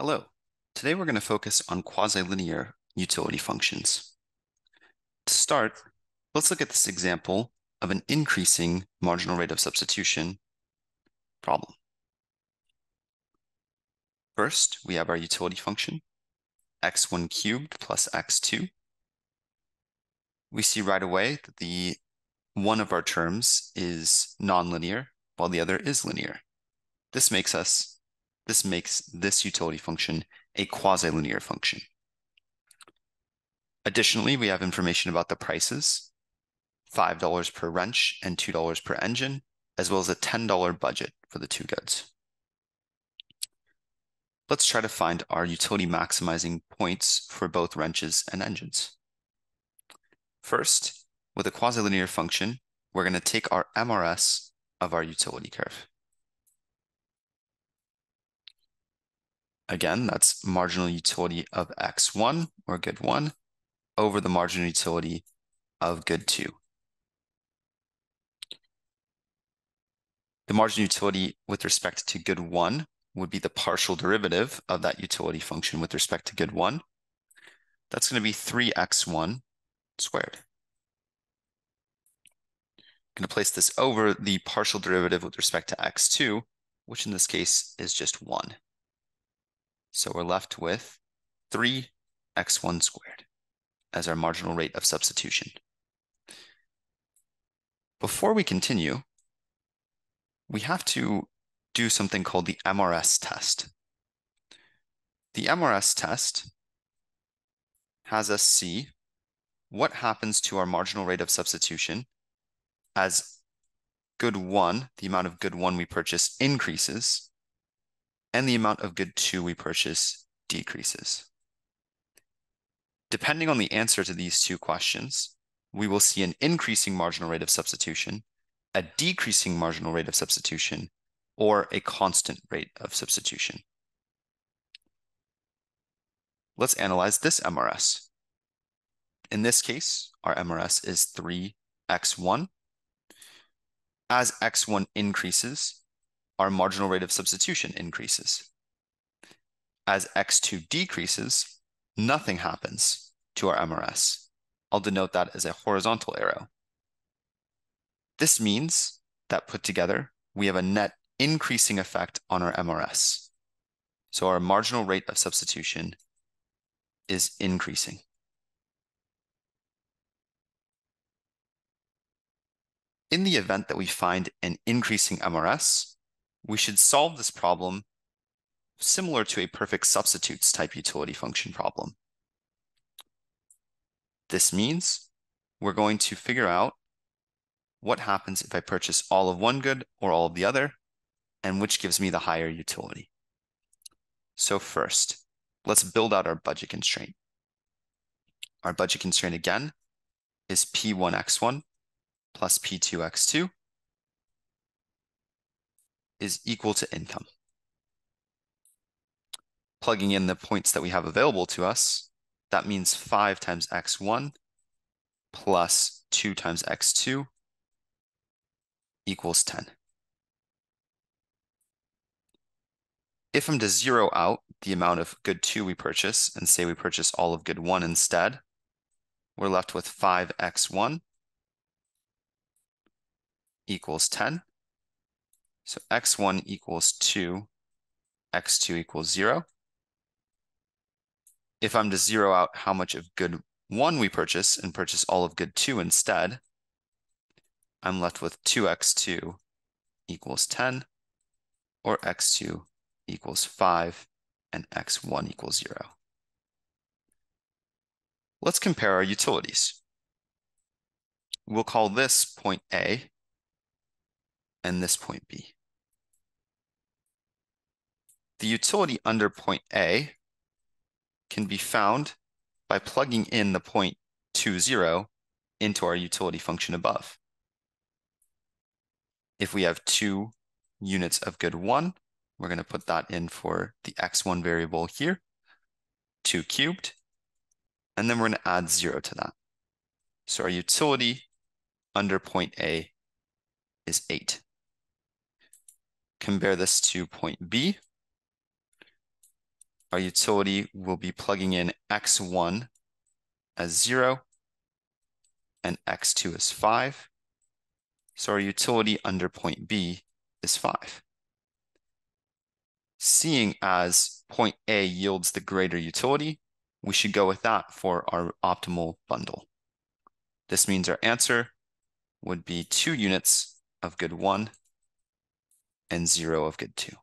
Hello. Today we're going to focus on quasi-linear utility functions. To start, let's look at this example of an increasing marginal rate of substitution problem. First, we have our utility function, x1 cubed plus x2. We see right away that the one of our terms is nonlinear, while the other is linear. This makes us this makes this utility function a quasi-linear function. Additionally, we have information about the prices, $5 per wrench and $2 per engine, as well as a $10 budget for the two goods. Let's try to find our utility maximizing points for both wrenches and engines. First, with a quasi-linear function, we're going to take our MRS of our utility curve. Again, that's marginal utility of x1 or good 1 over the marginal utility of good 2. The marginal utility with respect to good 1 would be the partial derivative of that utility function with respect to good 1. That's going to be 3x1 squared. I'm going to place this over the partial derivative with respect to x2, which in this case is just 1. So we're left with 3x1 squared as our marginal rate of substitution. Before we continue, we have to do something called the MRS test. The MRS test has us see what happens to our marginal rate of substitution as good one, the amount of good one we purchase increases, and the amount of good 2 we purchase decreases. Depending on the answer to these two questions, we will see an increasing marginal rate of substitution, a decreasing marginal rate of substitution, or a constant rate of substitution. Let's analyze this MRS. In this case, our MRS is 3x1. As x1 increases, our marginal rate of substitution increases. As x2 decreases, nothing happens to our MRS. I'll denote that as a horizontal arrow. This means that put together, we have a net increasing effect on our MRS. So our marginal rate of substitution is increasing. In the event that we find an increasing MRS, we should solve this problem similar to a perfect substitutes type utility function problem. This means we're going to figure out what happens if I purchase all of one good or all of the other, and which gives me the higher utility. So first, let's build out our budget constraint. Our budget constraint again is P1x1 plus P2x2 is equal to income. Plugging in the points that we have available to us, that means 5 times x1 plus 2 times x2 equals 10. If I'm to zero out the amount of good 2 we purchase and say we purchase all of good 1 instead, we're left with 5x1 equals 10. So x1 equals 2, x2 equals 0. If I'm to zero out how much of good 1 we purchase and purchase all of good 2 instead, I'm left with 2x2 equals 10, or x2 equals 5, and x1 equals 0. Let's compare our utilities. We'll call this point A and this point B. The utility under point A can be found by plugging in the point 2, 0 into our utility function above. If we have two units of good 1, we're going to put that in for the x1 variable here, 2 cubed, and then we're going to add 0 to that. So our utility under point A is 8. Compare this to point B, our utility will be plugging in x1 as 0 and x2 as 5. So our utility under point B is 5. Seeing as point A yields the greater utility, we should go with that for our optimal bundle. This means our answer would be two units of good one and zero of good two.